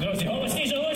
Лёх, тяжело, снизь, тяжело,